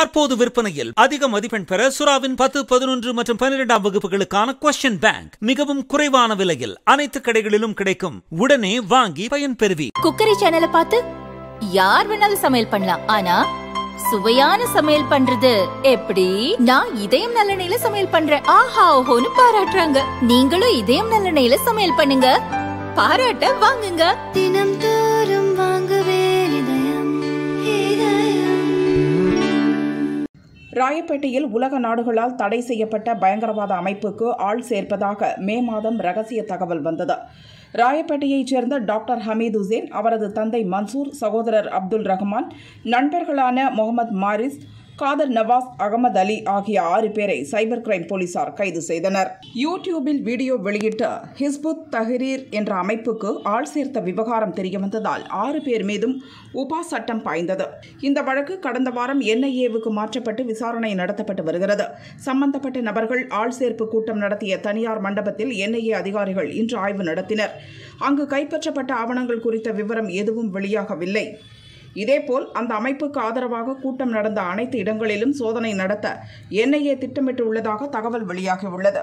தற்போது விற்பனையில் அதிக மதிப்பெண் பெற சுறாவின் பத்து பதினொன்று மற்றும் பன்னிரெண்டாம் வகுப்புகளுக்கான கொஸ்டின் பேங்க் மிகவும் குறைவான விலையில் அனைத்து கடைகளிலும் கிடைக்கும் உடனே வாங்கி பயன்பெறுவி குக்கரி சேனலை பார்த்து யார் வேணாலும் சமையல் பண்ணலாம். ஆனா சுவையான சமையல் பண்றது எப்படி? நான் இதயம் நல்லெண்ணெயில சமையல் பண்றேன். ஆஹா ஓஹோன்னு பாராட்டுறாங்க. நீங்களும் இதயம் நல்லெண்ணெயில சமையல் பண்ணுங்க. பாராட்ட வாங்குங்க. தினம் தோறும் வாங்குவே ராயப்பேட்டையில் உலக நாடுகளால் தடை செய்யப்பட்ட பயங்கரவாத அமைப்புக்கு ஆள் சேர்ப்பதாக மே மாதம் ரகசிய தகவல் வந்தது. ராயப்பேட்டையைச் சேர்ந்த டாக்டர் ஹமீது உசேன் அவரது தந்தை மன்சூர் சகோதரர் அப்துல் ரஹ்மான் நண்பர்களான முகமது மாரிஸ் காதர் நவாஸ் அகமது அலி ஆகிய ஆறு பேரை சைபர் கிரைம் போலீசார் கைது செய்தனர். யூடியூபில் வீடியோ வெளியிட்ட ஹிஸ்புத் தஹரீர் என்ற அமைப்புக்கு ஆள் சேர்த்த விவகாரம் தெரியவந்ததால் ஆறு பேர் மீதும் உபா சட்டம் பாய்ந்தது. இந்த வழக்கு கடந்த வாரம் என்ஐஏவுக்கு மாற்றப்பட்டு விசாரணை நடத்தப்பட்டு வருகிறது. சம்பந்தப்பட்ட நபர்கள் ஆள் சேர்ப்பு கூட்டம் நடத்திய தனியார் மண்டபத்தில் என்ஐஏ அதிகாரிகள் இன்று ஆய்வு நடத்தினர். அங்கு கைப்பற்றப்பட்ட ஆவணங்கள் குறித்த விவரம் எதுவும் வெளியாகவில்லை. இதேபோல் அந்த அமைப்புக்கு ஆதரவாக கூட்டம் நடந்த அனைத்து இடங்களிலும் சோதனை நடத்த என்ஐஏ திட்டமிட்டுள்ளதாக தகவல் வெளியாகியுள்ளது.